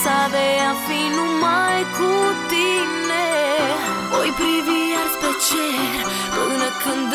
Lipsa de a fi numai cu tine. Voi privi iar spre cer Până când